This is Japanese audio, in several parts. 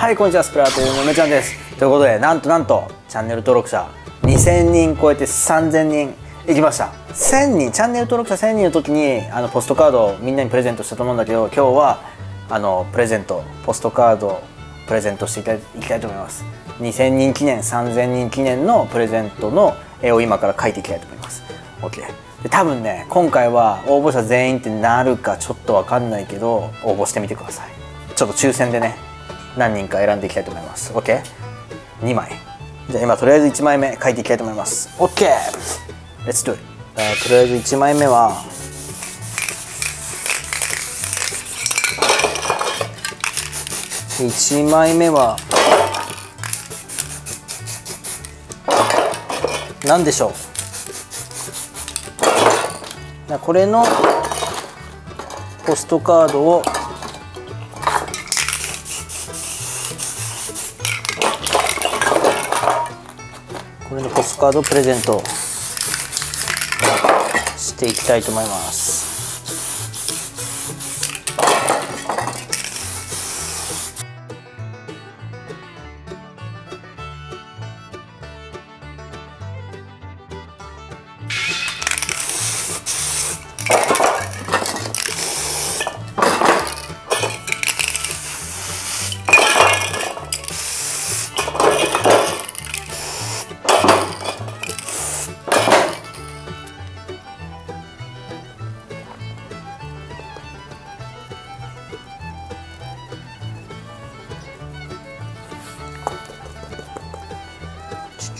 はいこんにちはスプラトゥーンの梅ちゃんです。ということでなんとなんとチャンネル登録者2000人超えて3000人いきました。1000人チャンネル登録者1000人の時にあのポストカードをみんなにプレゼントしたと思うんだけど今日はあのプレゼントポストカードをプレゼントしていきたいと思います。2000人記念3000人記念のプレゼントの絵を今から描いていきたいと思います。OK で多分ね今回は応募者全員ってなるかちょっと分かんないけど応募してみてください。ちょっと抽選でね何人か選んでいきたいと思います。OK2 枚。じゃあ今とりあえず1枚目書いていきたいと思います。OK Let's do it、えー、とりあえず1枚目は1枚目は何でしょう？これのポストカードを分のポストカードをプレゼントしていきたいと思います。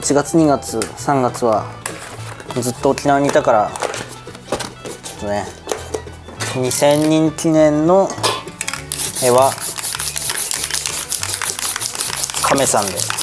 1月2月3月はずっと沖縄にいたからちょっとね2000人記念の絵は亀さんで。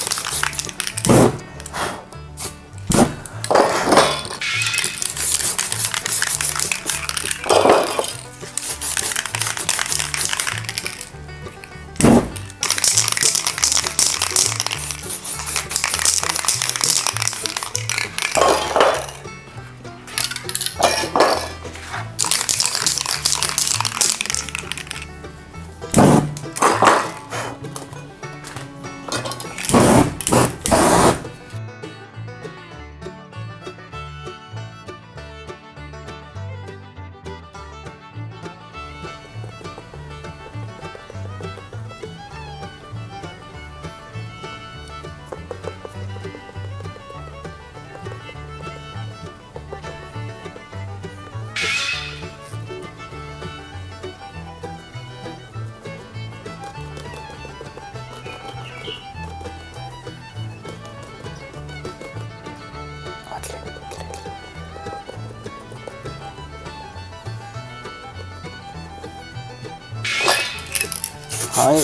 はい。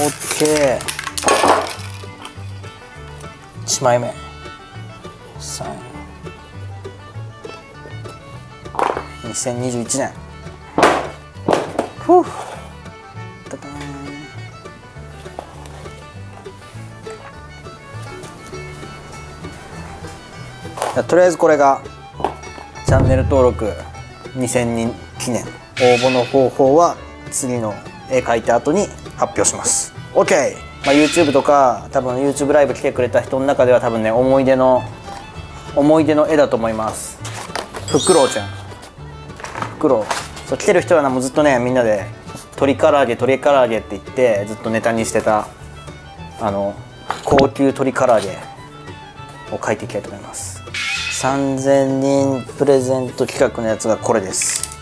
OK 1枚目3 2021年ふう。とりあえずこれがチャンネル登録2000人記念。応募の方法は次の絵描いた後に発表します。OK、まあ、YouTube とか多分 YouTube ライブ来てくれた人の中では多分ね思い出の思い出の絵だと思います。フクロウちゃん。袋そう来てる人はなもうずっとねみんなで鶏唐揚げ鶏唐揚げって言ってずっとネタにしてたあの高級鶏唐揚げを書いていきたいと思います。3000人プレゼント企画のやつがこれです。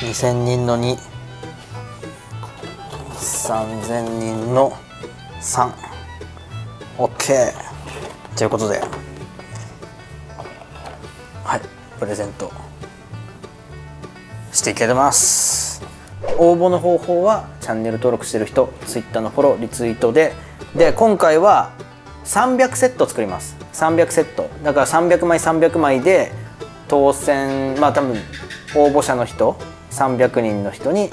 2000人の2 3000人の 3OK ということで。はい。プレゼントしていきたいと思います。応募の方法はチャンネル登録してる人 Twitter のフォローリツイートで。で今回は300セット作ります。300セット。だから300枚300枚で当選まあ多分応募者の人300人の人に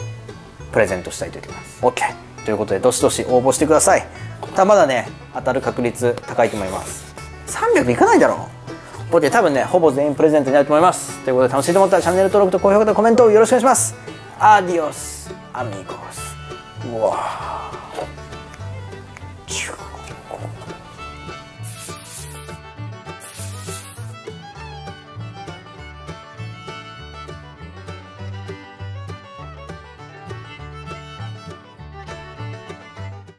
プレゼントしたいと思います。OK ということでどしどし応募してください。ただまだね当たる確率高いと思います。300いかないだろ。う僕多分ねほぼ全員プレゼントになると思います。ということで楽しいと思ったらチャンネル登録と高評価とコメントをよろしくお願いします。アディオス。アミーゴス。うわ